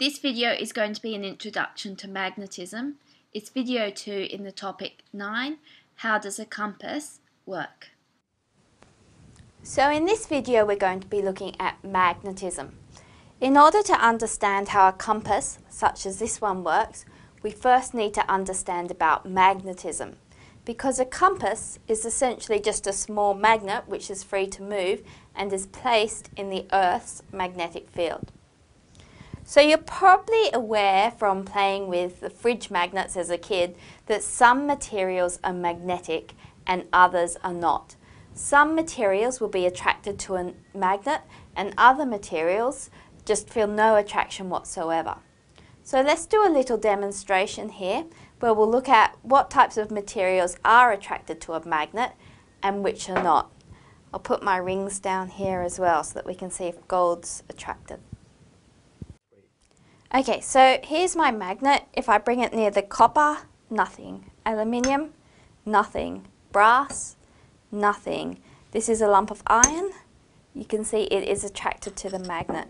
This video is going to be an introduction to magnetism. It's video 2 in the topic 9, How does a compass work? So in this video we're going to be looking at magnetism. In order to understand how a compass, such as this one works, we first need to understand about magnetism. Because a compass is essentially just a small magnet which is free to move and is placed in the Earth's magnetic field. So you're probably aware from playing with the fridge magnets as a kid that some materials are magnetic and others are not. Some materials will be attracted to a magnet and other materials just feel no attraction whatsoever. So let's do a little demonstration here where we'll look at what types of materials are attracted to a magnet and which are not. I'll put my rings down here as well so that we can see if gold's attracted. Okay, so here's my magnet. If I bring it near the copper, nothing. Aluminium, nothing. Brass, nothing. This is a lump of iron. You can see it is attracted to the magnet.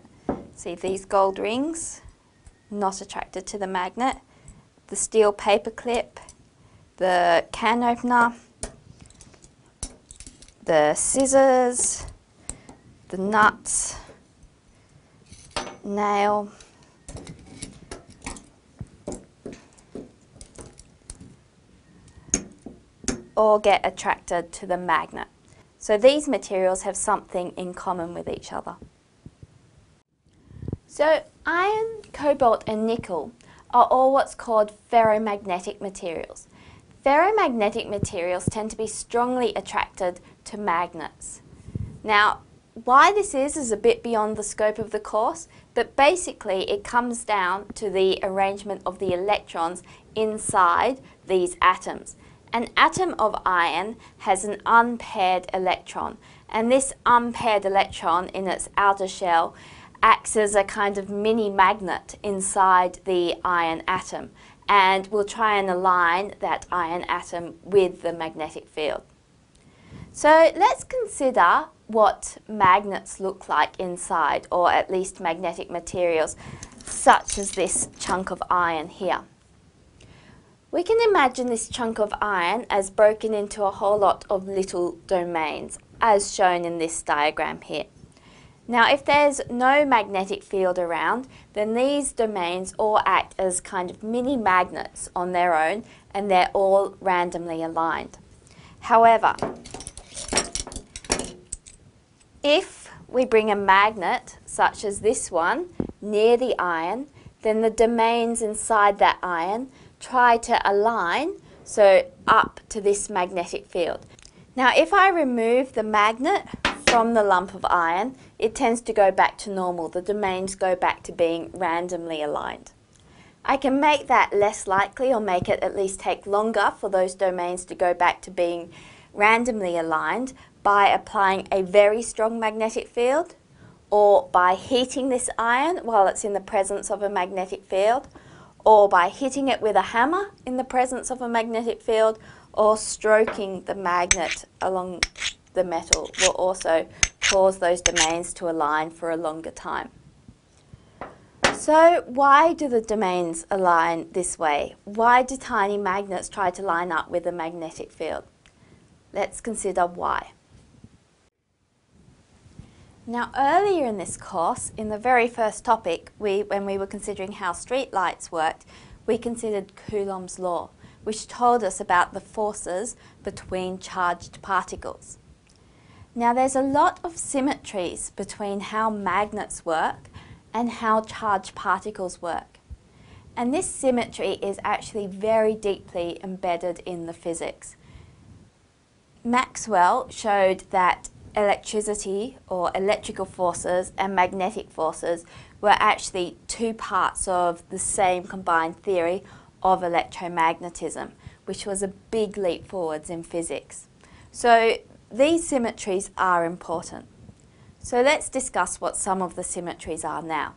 See these gold rings, not attracted to the magnet. The steel paper clip, the can opener, the scissors, the nuts, nail, or get attracted to the magnet. So these materials have something in common with each other. So iron, cobalt and nickel are all what's called ferromagnetic materials. Ferromagnetic materials tend to be strongly attracted to magnets. Now, why this is is a bit beyond the scope of the course, but basically it comes down to the arrangement of the electrons inside these atoms. An atom of iron has an unpaired electron, and this unpaired electron in its outer shell acts as a kind of mini magnet inside the iron atom and will try and align that iron atom with the magnetic field. So let's consider what magnets look like inside, or at least magnetic materials, such as this chunk of iron here. We can imagine this chunk of iron as broken into a whole lot of little domains, as shown in this diagram here. Now, if there's no magnetic field around, then these domains all act as kind of mini magnets on their own, and they're all randomly aligned. However, if we bring a magnet, such as this one, near the iron, then the domains inside that iron try to align, so up to this magnetic field. Now if I remove the magnet from the lump of iron, it tends to go back to normal. The domains go back to being randomly aligned. I can make that less likely or make it at least take longer for those domains to go back to being randomly aligned by applying a very strong magnetic field or by heating this iron while it's in the presence of a magnetic field or by hitting it with a hammer in the presence of a magnetic field or stroking the magnet along the metal will also cause those domains to align for a longer time. So why do the domains align this way? Why do tiny magnets try to line up with a magnetic field? Let's consider why. Now earlier in this course, in the very first topic, we, when we were considering how street lights worked, we considered Coulomb's law, which told us about the forces between charged particles. Now there's a lot of symmetries between how magnets work and how charged particles work. And this symmetry is actually very deeply embedded in the physics. Maxwell showed that electricity or electrical forces and magnetic forces were actually two parts of the same combined theory of electromagnetism, which was a big leap forwards in physics. So these symmetries are important. So let's discuss what some of the symmetries are now.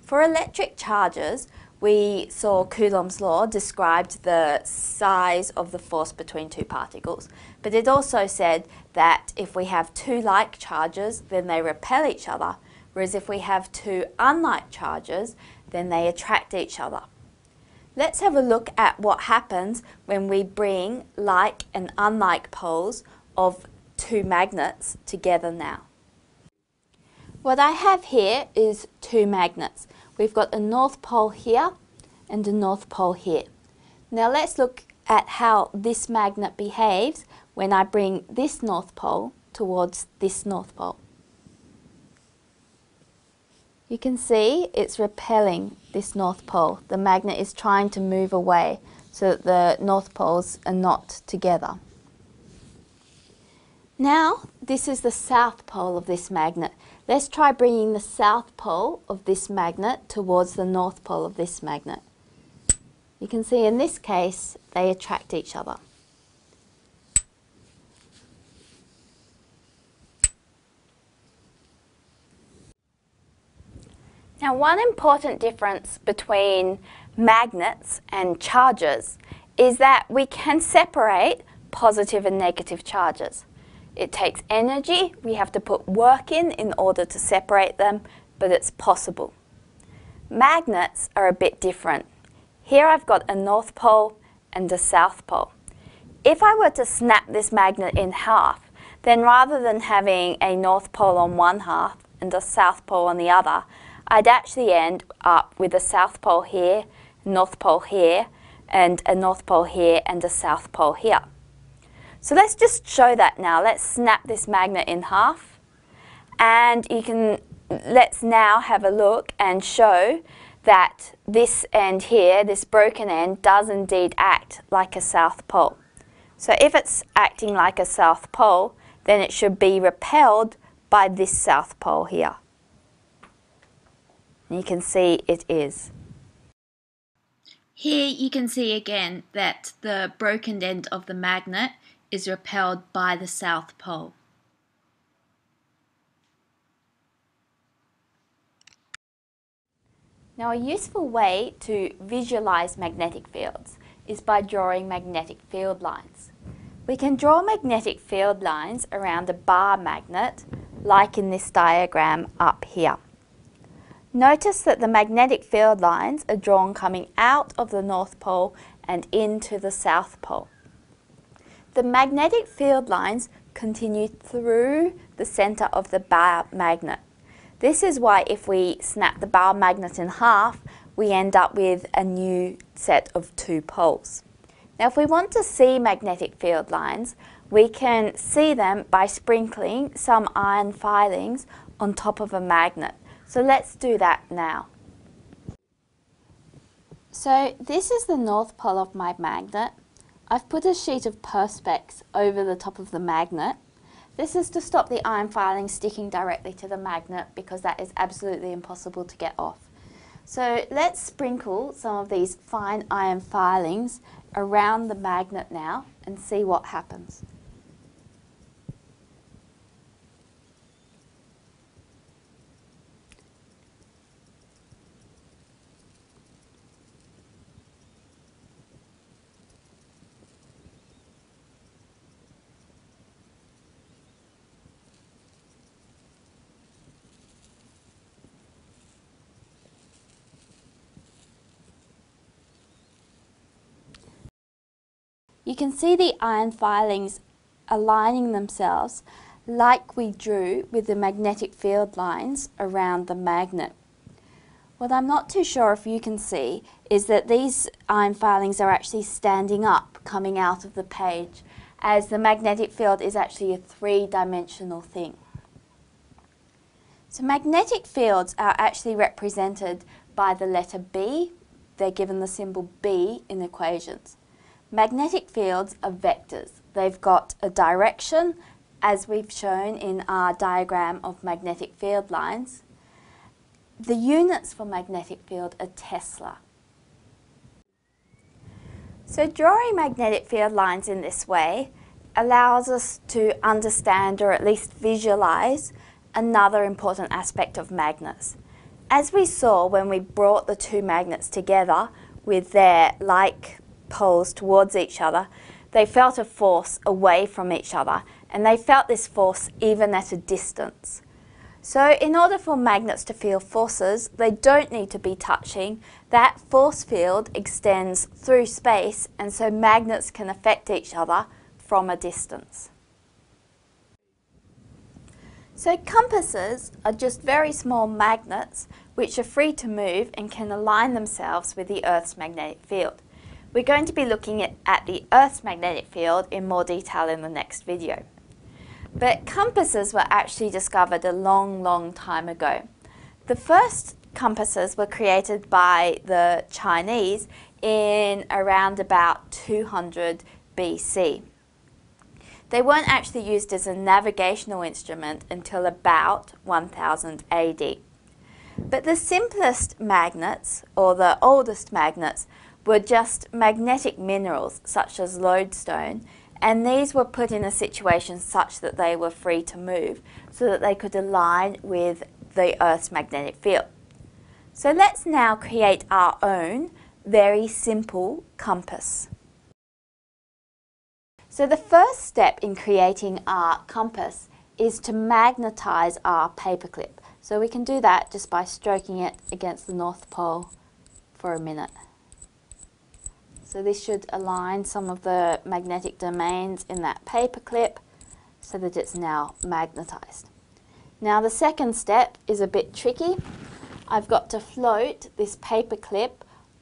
For electric charges, we saw Coulomb's law described the size of the force between two particles, but it also said that if we have two like charges, then they repel each other, whereas if we have two unlike charges, then they attract each other. Let's have a look at what happens when we bring like and unlike poles of two magnets together now. What I have here is two magnets. We've got a north pole here and a north pole here. Now let's look at how this magnet behaves when I bring this north pole towards this north pole. You can see it's repelling this north pole. The magnet is trying to move away so that the north poles are not together. Now, this is the south pole of this magnet. Let's try bringing the south pole of this magnet towards the north pole of this magnet. You can see in this case, they attract each other. Now one important difference between magnets and charges is that we can separate positive and negative charges. It takes energy, we have to put work in in order to separate them, but it's possible. Magnets are a bit different. Here I've got a north pole and a south pole. If I were to snap this magnet in half, then rather than having a north pole on one half and a south pole on the other, I'd actually end up with a south pole here, north pole here, and a north pole here and a south pole here. So let's just show that now. Let's snap this magnet in half. And you can, let's now have a look and show that this end here, this broken end, does indeed act like a south pole. So if it's acting like a south pole, then it should be repelled by this south pole here. You can see it is. Here you can see again that the broken end of the magnet is repelled by the south pole. Now a useful way to visualize magnetic fields is by drawing magnetic field lines. We can draw magnetic field lines around a bar magnet like in this diagram up here. Notice that the magnetic field lines are drawn coming out of the North Pole and into the South Pole. The magnetic field lines continue through the centre of the bar magnet. This is why if we snap the bar magnet in half, we end up with a new set of two poles. Now if we want to see magnetic field lines, we can see them by sprinkling some iron filings on top of a magnet. So let's do that now. So this is the north pole of my magnet. I've put a sheet of Perspex over the top of the magnet. This is to stop the iron filing sticking directly to the magnet because that is absolutely impossible to get off. So let's sprinkle some of these fine iron filings around the magnet now and see what happens. You can see the iron filings aligning themselves like we drew with the magnetic field lines around the magnet. What I'm not too sure if you can see is that these iron filings are actually standing up coming out of the page as the magnetic field is actually a three-dimensional thing. So magnetic fields are actually represented by the letter B. They're given the symbol B in equations. Magnetic fields are vectors. They've got a direction, as we've shown in our diagram of magnetic field lines. The units for magnetic field are Tesla. So drawing magnetic field lines in this way allows us to understand or at least visualize another important aspect of magnets. As we saw when we brought the two magnets together with their like poles towards each other, they felt a force away from each other, and they felt this force even at a distance. So in order for magnets to feel forces, they don't need to be touching. That force field extends through space and so magnets can affect each other from a distance. So compasses are just very small magnets which are free to move and can align themselves with the Earth's magnetic field. We're going to be looking at, at the Earth's magnetic field in more detail in the next video. But compasses were actually discovered a long, long time ago. The first compasses were created by the Chinese in around about 200 BC. They weren't actually used as a navigational instrument until about 1000 AD. But the simplest magnets, or the oldest magnets, were just magnetic minerals such as lodestone, and these were put in a situation such that they were free to move, so that they could align with the Earth's magnetic field. So let's now create our own very simple compass. So the first step in creating our compass is to magnetize our paperclip. So we can do that just by stroking it against the North Pole for a minute. So this should align some of the magnetic domains in that paperclip so that it's now magnetized. Now the second step is a bit tricky. I've got to float this paperclip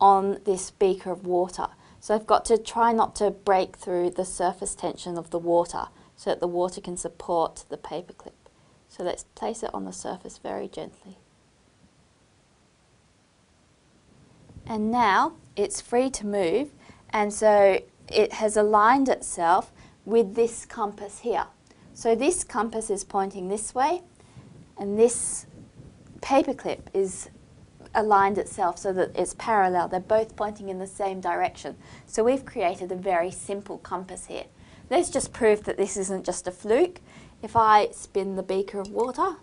on this beaker of water. So I've got to try not to break through the surface tension of the water so that the water can support the paperclip. So let's place it on the surface very gently. And now it's free to move and so it has aligned itself with this compass here. So this compass is pointing this way and this paperclip is aligned itself so that it's parallel. They're both pointing in the same direction. So we've created a very simple compass here. Let's just prove that this isn't just a fluke. If I spin the beaker of water,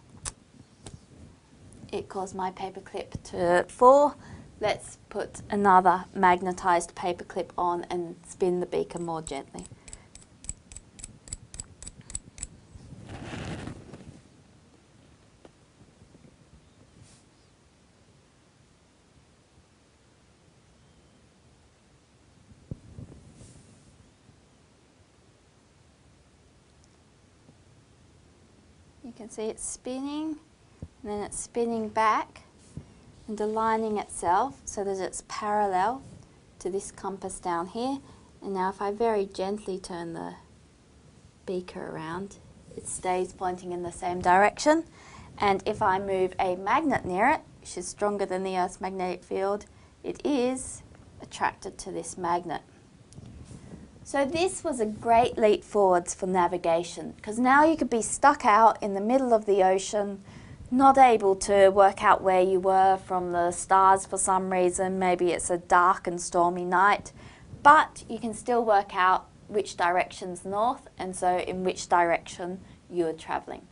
it caused my paperclip to fall. Let's put another magnetized paperclip on and spin the beaker more gently. You can see it's spinning, and then it's spinning back and aligning itself so that it's parallel to this compass down here. And now if I very gently turn the beaker around, it stays pointing in the same direction. And if I move a magnet near it, which is stronger than the Earth's magnetic field, it is attracted to this magnet. So this was a great leap forwards for navigation because now you could be stuck out in the middle of the ocean, not able to work out where you were from the stars for some reason. Maybe it's a dark and stormy night, but you can still work out which direction's north and so in which direction you are travelling.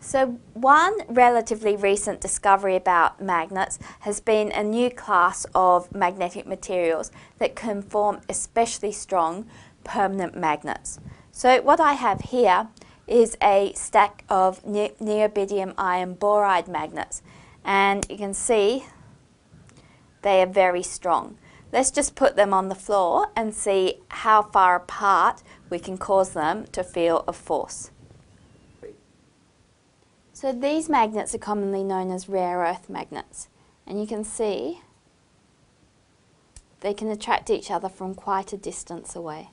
So one relatively recent discovery about magnets has been a new class of magnetic materials that can form especially strong permanent magnets. So what I have here is a stack of ne neodymium iron boride magnets and you can see they are very strong. Let's just put them on the floor and see how far apart we can cause them to feel a force. So these magnets are commonly known as rare earth magnets. And you can see they can attract each other from quite a distance away.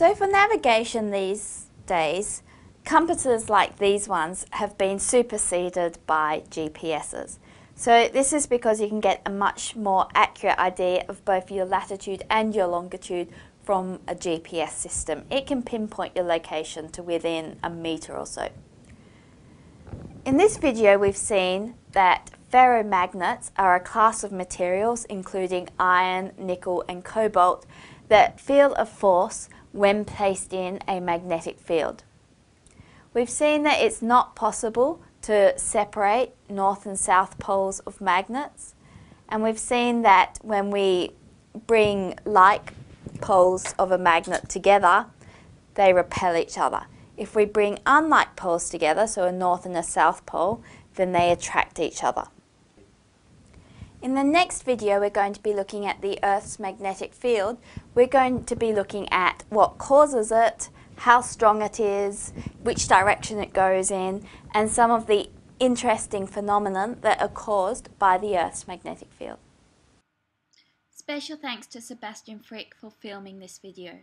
So for navigation these days, compasses like these ones have been superseded by GPSs. So this is because you can get a much more accurate idea of both your latitude and your longitude from a GPS system. It can pinpoint your location to within a metre or so. In this video we've seen that ferromagnets are a class of materials including iron, nickel and cobalt that feel a force when placed in a magnetic field. We've seen that it's not possible to separate north and south poles of magnets and we've seen that when we bring like poles of a magnet together, they repel each other. If we bring unlike poles together, so a north and a south pole, then they attract each other. In the next video we're going to be looking at the Earth's magnetic field. We're going to be looking at what causes it, how strong it is, which direction it goes in, and some of the interesting phenomena that are caused by the Earth's magnetic field. Special thanks to Sebastian Frick for filming this video.